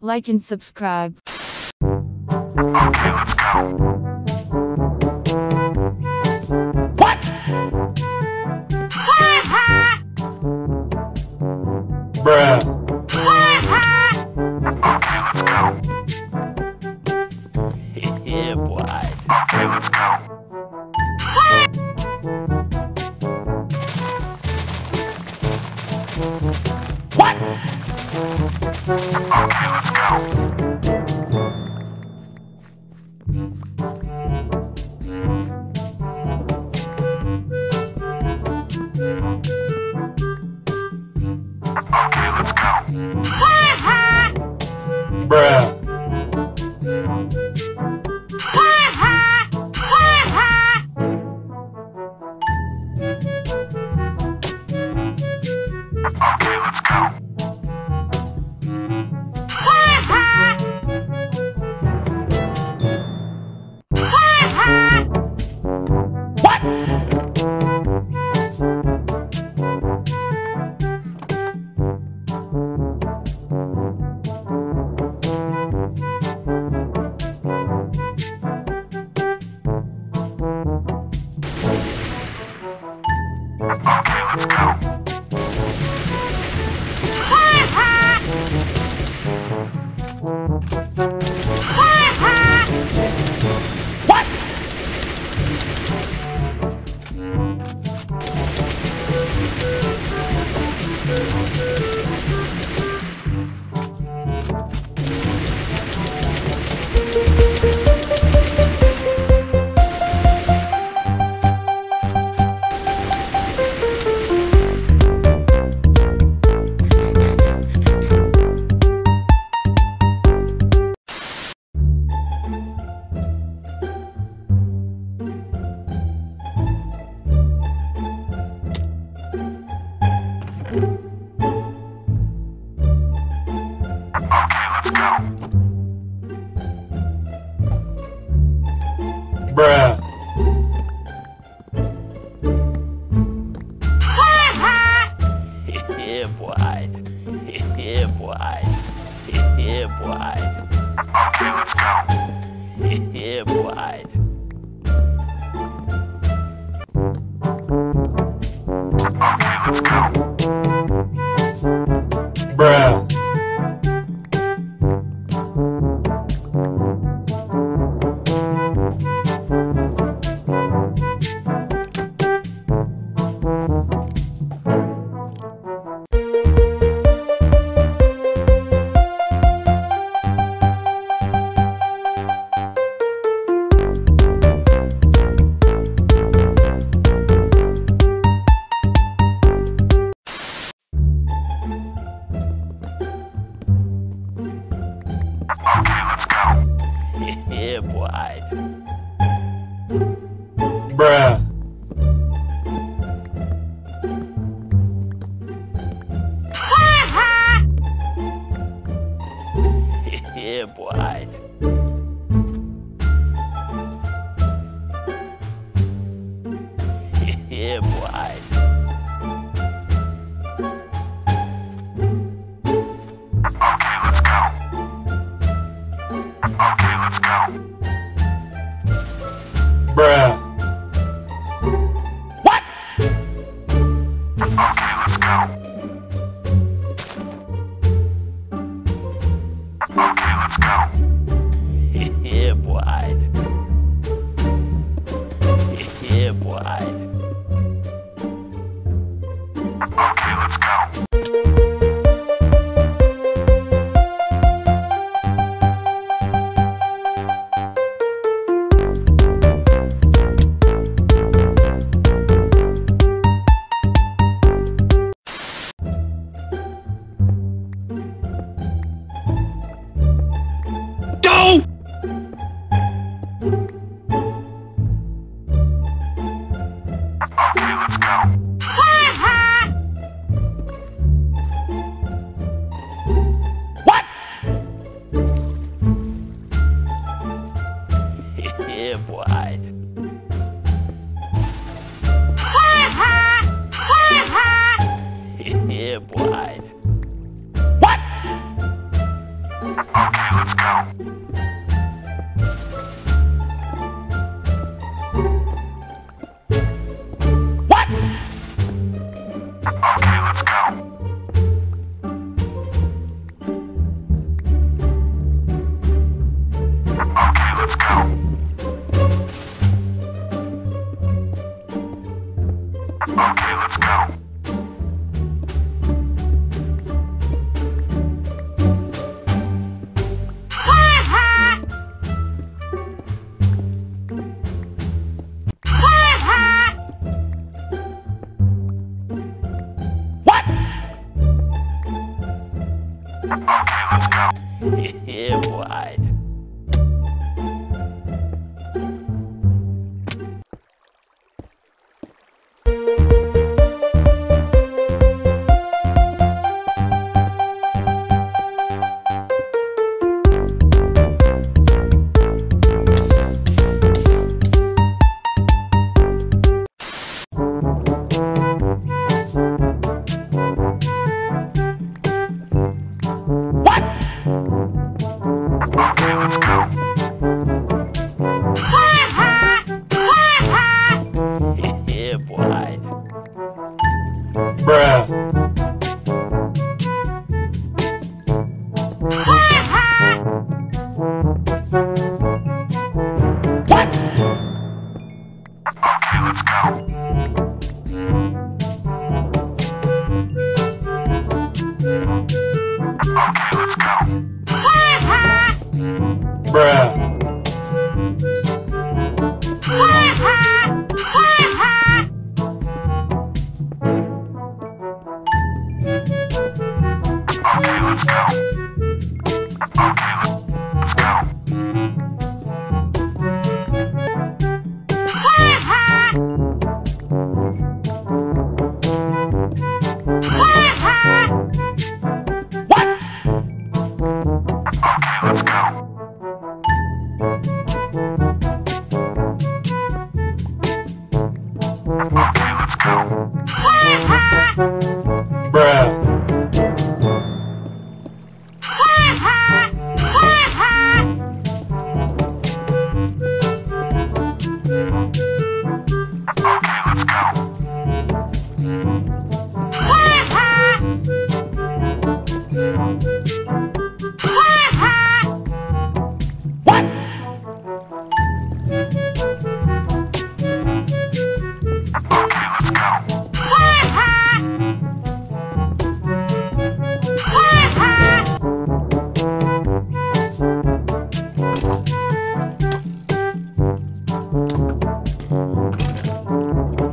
Like and subscribe. Okay, let's go. What? Bruh. Okay, let's go. Bruh. yeah, boy. yeah, boy. yeah, boy. Okay, let's go. yeah, boy. Boy. yeah, boy. Okay, let's go. Okay, let's go. Bruh. What? Okay, let's go. Okay, let's go. Go. go. What? Música